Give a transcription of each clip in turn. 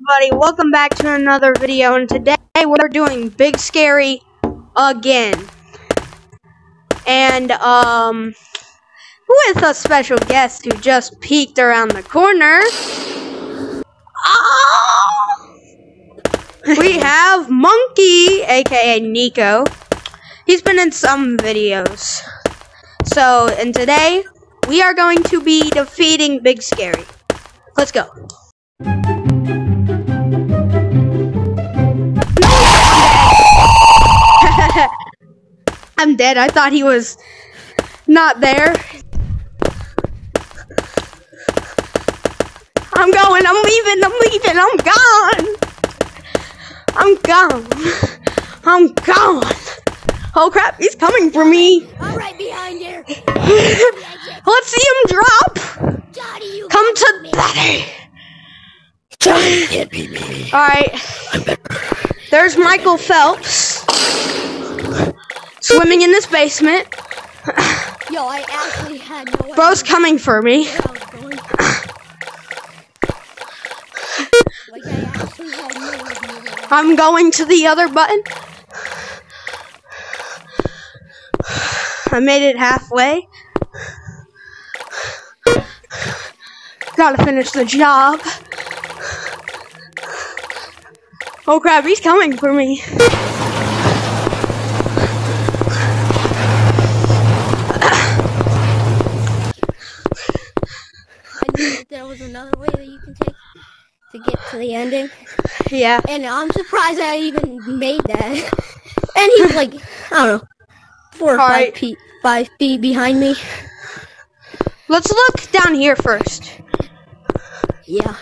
everybody, welcome back to another video, and today we're doing Big Scary again. And, um, with a special guest who just peeked around the corner. Oh! we have Monkey, aka Nico. He's been in some videos. So, and today, we are going to be defeating Big Scary. Let's go. I'm dead. I thought he was not there. I'm going. I'm leaving. I'm leaving. I'm gone. I'm gone. I'm gone. Oh crap, he's coming for me. I'm right behind you. Let's see him drop. Johnny, you Come to beat me. daddy. Johnny can't beat me. Alright. There's Michael Phelps. Swimming in this basement. Yo, I actually had no Bro's coming for me. where I was going. like, I actually had no I'm going to the other button. I made it halfway. Gotta finish the job. Oh crap, he's coming for me. Another way that you can take to get to the ending. Yeah. And I'm surprised I even made that. And he's like, I don't know, four or Alright. five, feet, five feet behind me. Let's look down here first. Yeah.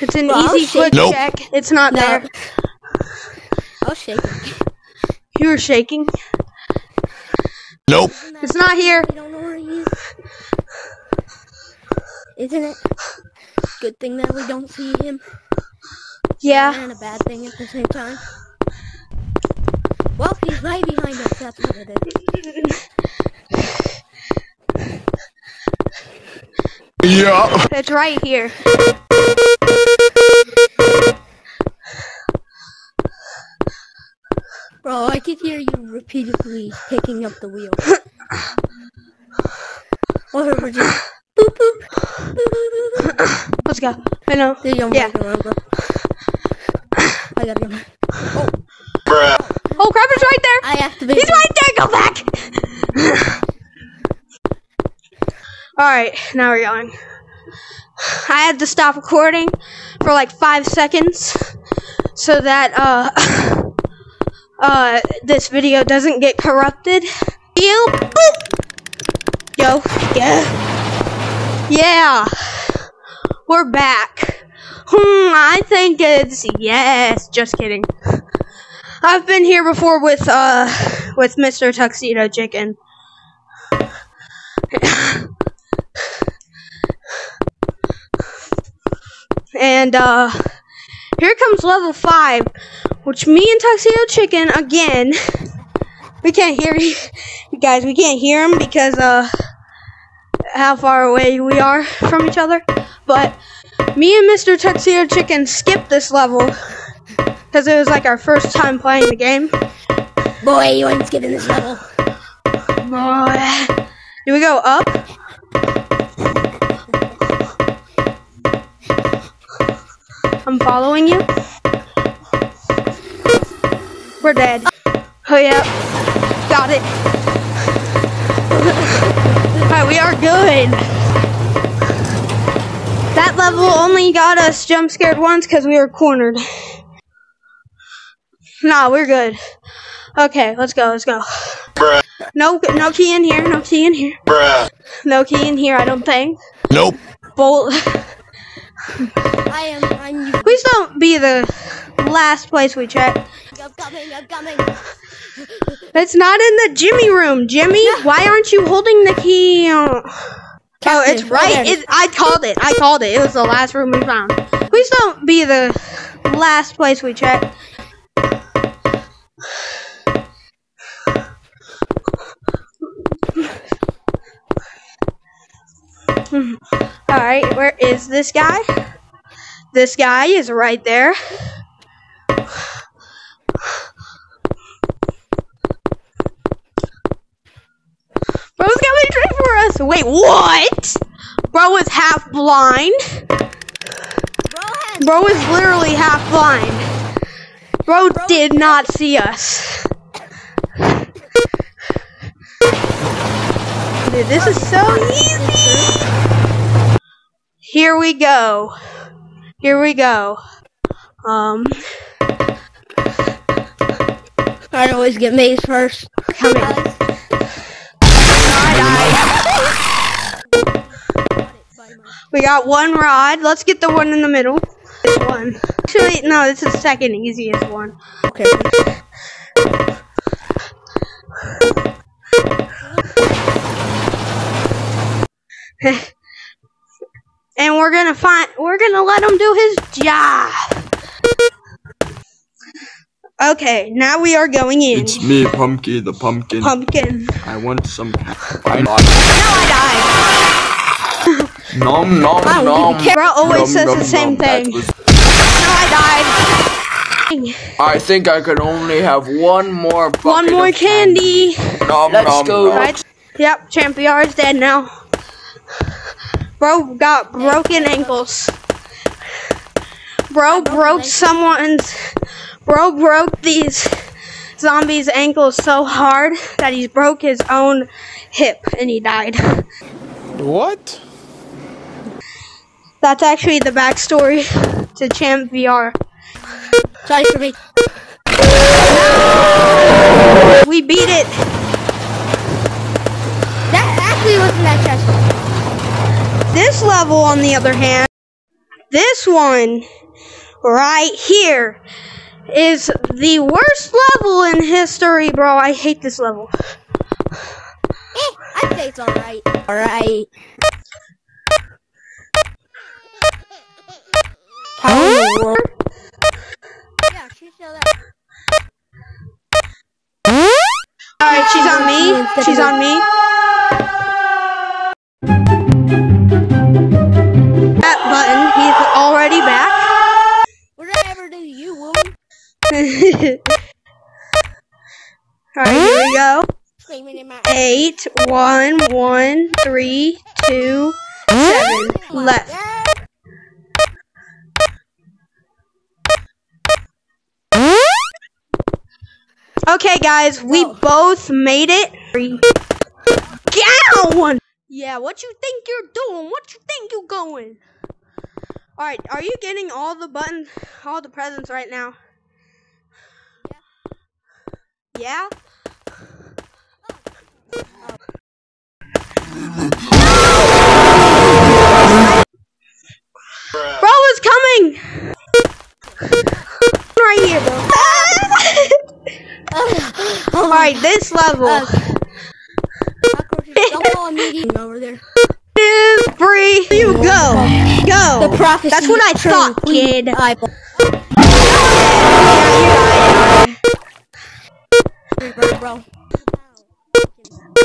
It's an Well, easy shake- quick Nope. check. It's not No. there. I was shaking. You were shaking. Nope. It's not here. I don't know where he is. Isn't it? Good thing that we don't see him. Yeah. And a bad thing at the same time. Well, he's right behind us, that's what it is. Yeah. It's right here. Bro, I could hear you repeatedly picking up the wheel. or we're just boop boop. boop, boop, boop, boop. Let's go. I know. There you go, Yeah. yeah. around, bro. I gotta go. Oh, Bruh. Oh crap, it's right there. I activated. He's right there. Go back. All right, now we're going. I had to stop recording for like five seconds so that uh uh this video doesn't get corrupted. You boop. Yo, yeah, yeah. We're back. Hmm, I think it's yes. Just kidding. I've been here before with uh with Mr. Tuxedo Chicken. and uh here comes level 5, which me and Tuxedo Chicken again we can't hear you guys, we can't hear him because uh how far away we are from each other. But me and Mr. Tuxedo Chicken skipped this level because it was like our first time playing the game. Boy, you ain't skipping this level. Boy. Do we go up? I'm following you. We're dead. Oh yeah. Got it. Alright, we are good. That level only got us jump scared once because we were cornered. Nah, we're good. Okay, let's go, let's go. Bruh. No, no key in here. No key in here. Bruh. No key in here. I don't think. Nope. Bolt. I am. I'm. Please don't be the last place we check. I'm coming. I'm coming. It's not in the Jimmy room, Jimmy. Why aren't you holding the key? Oh, it's right. there it is. It, I called it. I called it. It was the last room we found. Please don't be the last place we check. Alright, where is this guy? This guy is right there. Bro's coming us. Wait, what? Bro is half blind. Bro is literally half blind. Bro did not see us. Dude, this is so easy. Here we go. Here we go. Um, I always get maze first. coming. We got one rod. Let's get the one in the middle. This one. Actually, no, this is the second easiest one. Okay. and we're gonna find we're gonna let him do his job. Okay, now we are going in. It's me, Pumpkin the pumpkin. Pumpkin. I want some. I Now I died. Nom nom I don't nom. even care. Bro always Nom, says nom, the same nom. Thing. was- Now I died. I think I could only have one more. Bucket One more of candy. Nom, Let's nom, go. nom. Right? Yep, Champion is dead now. Bro got broken ankles. Bro broke someone's. Bro broke these zombies' ankles so hard that he broke his own hip and he died. What? That's actually the backstory to Champ VR. Sorry for me. We beat it. That actually wasn't that stressful. This level, on the other hand, this one right here is the worst level in history, bro. I hate this level. Eh, I'd say it's alright. Alright. How in the world? Yeah, she's still there. Alright, she's on me. She's on me. That button, he's already back. What did I ever do to you, woman? Alright, here we go. Screaming in my Eight, one, one, three, two, seven. Left. Okay, guys, we Oh. both made it. Down. Yeah, what you think you're doing? What you think you're going? All right, are you getting all the buttons, all the presents right now? Yeah. Bro is coming. All right, this level Cockroaches, don't follow me over there. is free. You go, go. The prophecy. That's what I thought, kid. Bro, bro.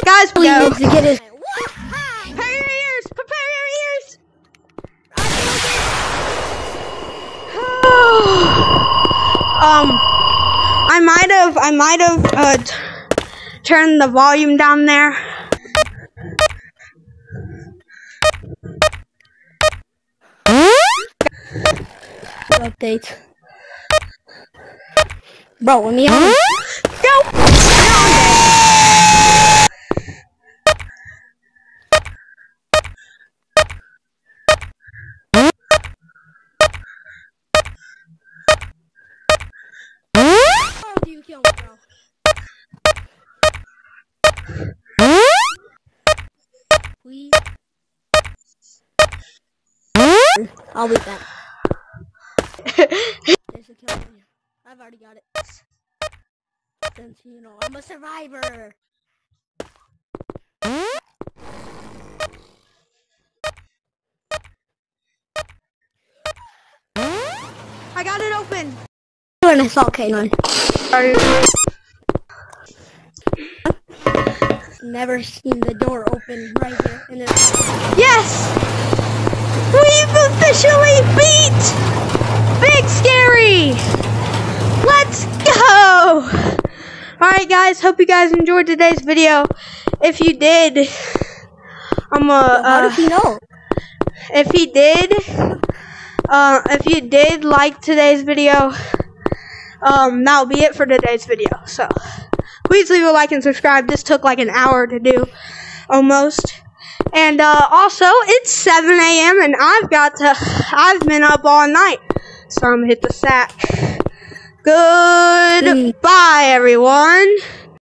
Guys, He go. to get his. Prepare your ears. Prepare your ears. um, I might have, I might have uh, turned the volume down there. Update. Bro, let me Kill me, bro? Please. I'll beat that. There's a kill on you. I've already got it. Since you know I'm a survivor. I got it open. An assault canine. Never seen the door open right here. And Yes. We've officially beat Big Scary. Let's go. Alright guys, hope you guys enjoyed today's video. If you did, I'm uh, How does he know? if he did, uh, if you did like today's video, um, that'll be it for today's video. So, please leave a like and subscribe. This took like an hour to do, almost. And, uh, also, it's 7 a.m. and I've got to, I've been up all night. So I'm gonna hit the sack. Goodbye, everyone.